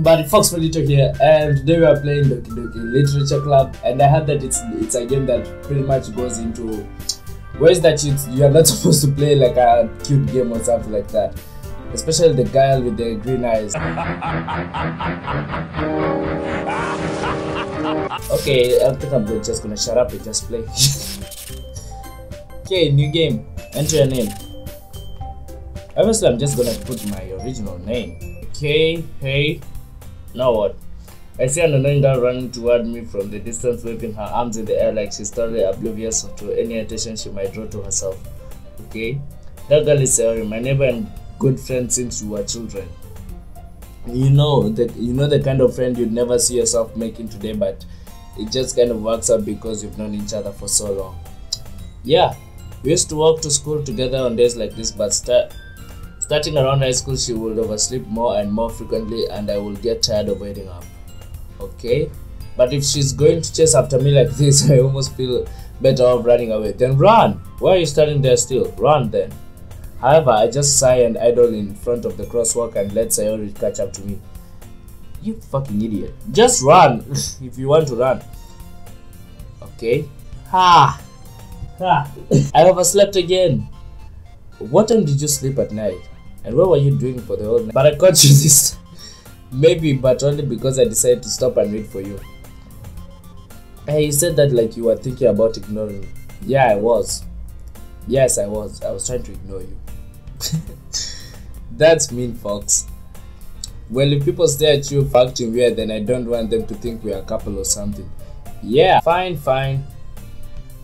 everybody? Fox Fredito here, and today we are playing Doki Doki Literature Club. And I heard that it's it's a game that pretty much goes into ways that you you are not supposed to play like a cute game or something like that. Especially the girl with the green eyes. okay, I think I'm just gonna shut up and just play. okay, new game. Enter your name. Obviously, I'm just gonna put my original name. Okay, hey. Now what? I see an annoying girl running toward me from the distance, waving her arms in the air like she's totally oblivious to any attention she might draw to herself. Okay? That girl is Sayori, my neighbor and good friend since we were children. You know that you know the kind of friend you'd never see yourself making today, but it just kind of works out because you've known each other for so long. Yeah, we used to walk to school together on days like this, but start Starting around high school, she would oversleep more and more frequently, and I would get tired of waiting up. Okay? But if she's going to chase after me like this, I almost feel better off running away. Then run! Why are you standing there still? Run then. However, I just sigh and idle in front of the crosswalk and let Sayori catch up to me. You fucking idiot. Just run if you want to run. Okay? Ha! Ha! I overslept again. What time did you sleep at night? And what were you doing for the whole night? But I caught you this Maybe, but only because I decided to stop and wait for you. Hey, you said that like you were thinking about ignoring me. Yeah, I was. Yes, I was. I was trying to ignore you. That's mean, Fox. Well, if people stare at you acting weird, then I don't want them to think we're a couple or something. Yeah, fine, fine.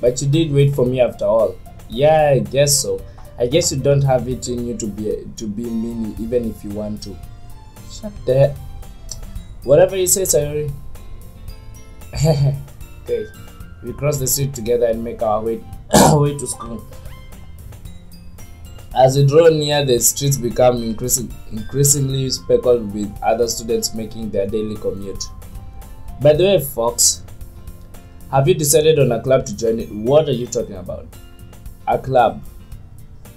But you did wait for me after all. Yeah, I guess so. I guess you don't have it in you to be to be mean even if you want to. Shut that. Whatever you say, Sayori. okay, we cross the street together and make our way way to school. As we draw near, the streets become increasing, increasingly speckled with other students making their daily commute. By the way, Fox, have you decided on a club to join it? What are you talking about? A club.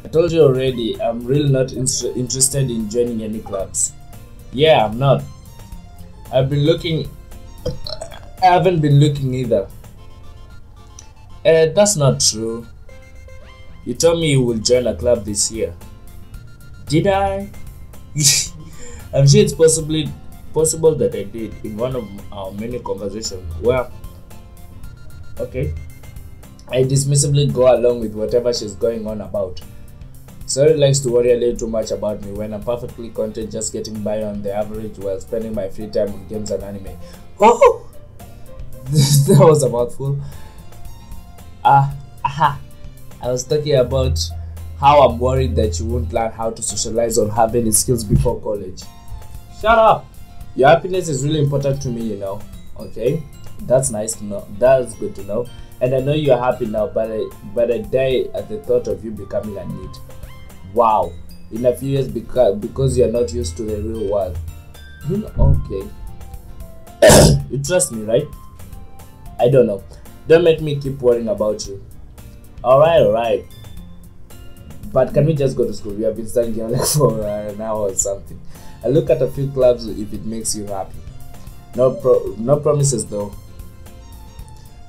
I told you already, I'm really not in interested in joining any clubs. Yeah, I'm not. I've been looking. I haven't been looking either. Uh, that's not true. You told me you will join a club this year. Did I? I'm sure it's possibly possible that I did in one of our many conversations. Well, okay. I dismissively go along with whatever she's going on about. Sayori likes to worry a little too much about me when I'm perfectly content just getting by on the average while spending my free time on games and anime. Oh! that was a mouthful. Ah, aha. I was talking about how I'm worried that you won't learn how to socialize or have any skills before college. Shut up! Your happiness is really important to me, you know. Okay? That's nice to know. That's good to know. And I know you're happy now, but I, but I die at the thought of you becoming a need wow in a few years because because you're not used to the real world. You know, okay. You trust me right? I don't know. Don't make me keep worrying about you. All right all right but can we just go to school? We have been studying here like for an hour or something. I look at a few clubs if it makes you happy. No pro no promises though.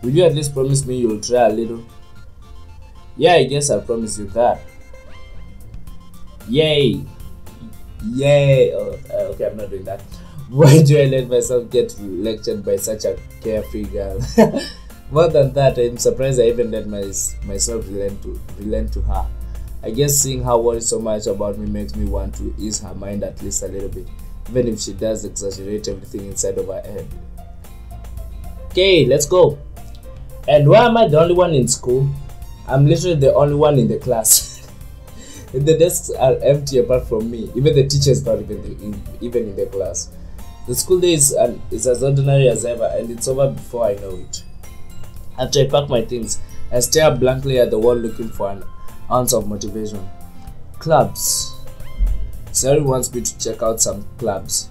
Will you at least promise me you'll try a little? Yeah i guess i'll promise you that Yay! Yay! Oh, uh, okay, I'm not doing that. Why do I let myself get lectured by such a carefree girl? More than that, I'm surprised I even let my, myself relent to relent to her. I guess seeing her worry so much about me makes me want to ease her mind at least a little bit, even if she does exaggerate everything inside of her head. Okay, let's go. And why am I the only one in school? I'm literally the only one in the class. the desks are empty apart from me. Even the teachers not even in, even in the class. The school day is, an, is as ordinary as ever, and it's over before I know it. After I pack my things, I stare blankly at the wall looking for an ounce of motivation. Clubs. Sayori wants me to check out some clubs.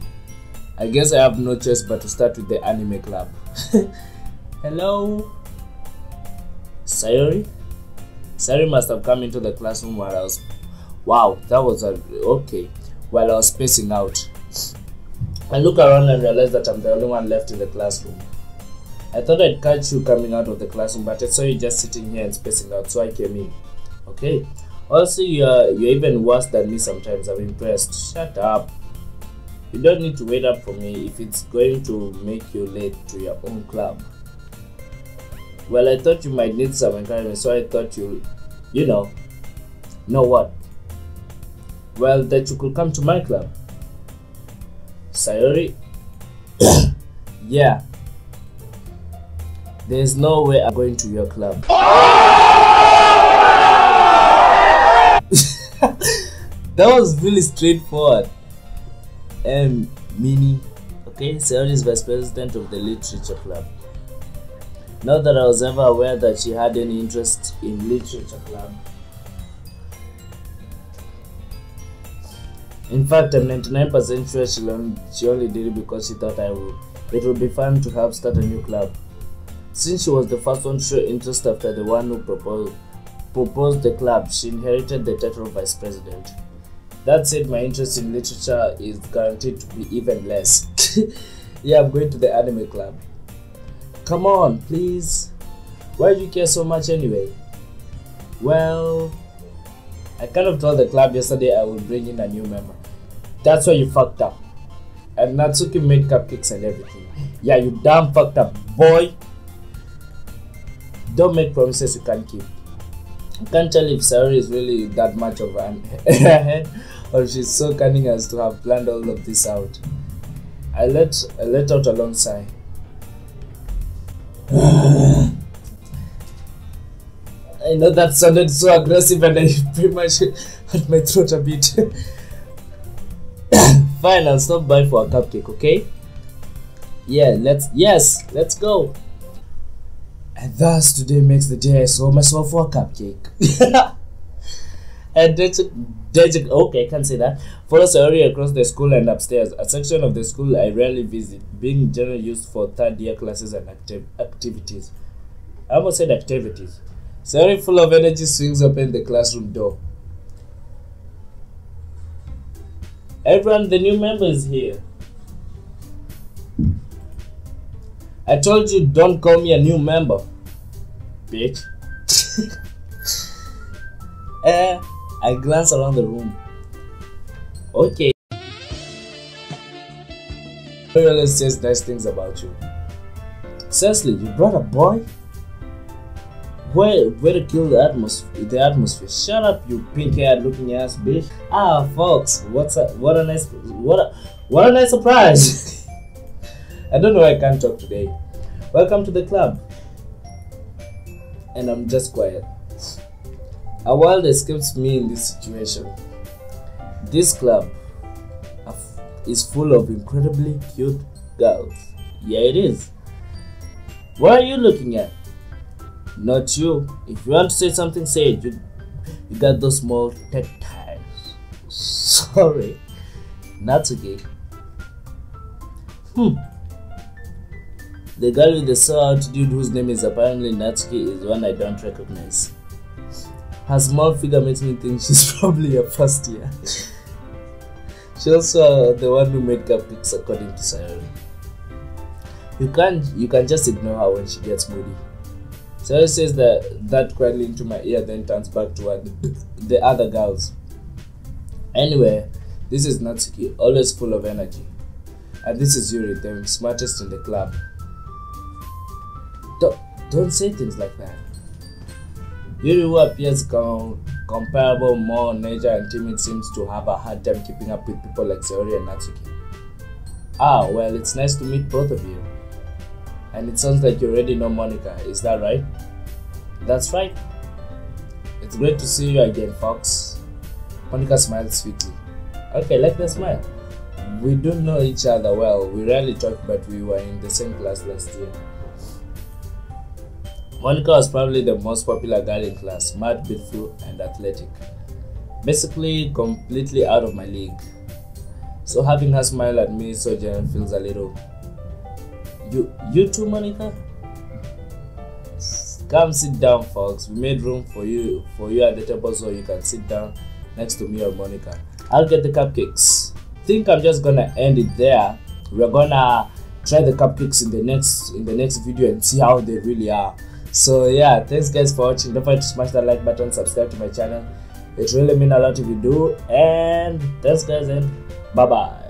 I guess I have no choice but to start with the anime club. Hello? Sayori? Sari must have come into the classroom while I was Wow, that was a okay. While I was spacing out. I look around and realize that I'm the only one left in the classroom. I thought I'd catch you coming out of the classroom, but I saw you just sitting here and spacing out, so I came in. Okay. Also, you're you're even worse than me sometimes. I'm impressed. Shut up. You don't need to wait up for me if it's going to make you late to your own club. Well, I thought you might need some encouragement, so I thought you, you know, know what? Well, that you could come to my club. Sayori? yeah. There's no way I'm going to your club. Oh! that was really straightforward. And Mini, okay, Sayori is vice president of the literature club. Not that I was ever aware that she had any interest in literature club. In fact, I'm 99% sure she, learned, she only did it because she thought I would. It would be fun to help start a new club. Since she was the first one to show interest after the one who proposed, proposed the club, she inherited the title of vice president. That said, my interest in literature is guaranteed to be even less. yeah, I'm going to the anime club. Come on, please. Why do you care so much anyway? Well, I kind of told the club yesterday I would bring in a new member. That's why you fucked up. And Natsuki made cupcakes and everything. Yeah, you damn fucked up, boy. Don't make promises you can't keep. I can't tell if Sayori is really that much of an airhead or she's so cunning as to have planned all of this out. I let I let out a long sigh. I know that sounded so aggressive and I pretty much hurt my throat a bit. Fine, I'll stop by for a cupcake, okay? Yeah, let's yes, let's go. And thus today makes the day I saw myself for a cupcake. and that's that's okay, I can't say that. Follows area across the school and upstairs. A section of the school I rarely visit, being generally used for third year classes and activ- activities. I almost said activities. Sayori, full of energy, swings open the classroom door. Everyone, the new member is here. I told you don't call me a new member, bitch. eh, I glance around the room. Okay. Everyone says nice things about you. Seriously, you brought a boy? Way, way to kill the atmosphere. The atmosphere. Shut up, you pink-haired looking ass bitch. Ah, folks, what's a what a nice what a what a nice surprise. I don't know why I can't talk today. Welcome to the club. And I'm just quiet. A world escapes me in this situation. This club is full of incredibly cute girls. Yeah, it is. What are you looking at? Not you. If you want to say something, say it. You, you got those small tactiles. Sorry. Natsuki. Hmm. The girl with the sour dude whose name is apparently Natsuki is one I don't recognize. Her small figure makes me think she's probably a first year. She's also the one who made cupcakes according to Sayori. You can't you can just ignore her when she gets moody. Sayori says that that quietly into my ear, then turns back toward the other girls. Anyway, this is Natsuki, always full of energy. And this is Yuri, the smartest in the club. Don't, don't say things like that. Yuri, who appears com- comparable, more nature and timid, seems to have a hard time keeping up with people like Sayori and Natsuki. Ah, well, it's nice to meet both of you. And it sounds like you already know Monika, is that right? That's right. It's great to see you again, Fox. Monika smiled sweetly. Okay, let the smile. We don't know each other well. We rarely talk, but we were in the same class last year. Monika was probably the most popular girl in class, smart, beautiful, and athletic. Basically, completely out of my league. So having her smile at me so genuine feels a little. You, you too, Monika. Come sit down, folks. We made room for you, for you at the table, so you can sit down next to me or Monika. I'll get the cupcakes. Think I'm just gonna end it there. we're gonna try the cupcakes in the next in the next video and see how they really are so yeah thanks guys for watching don't forget to smash that like button subscribe to my channel it really means a lot if you do and thanks guys and bye bye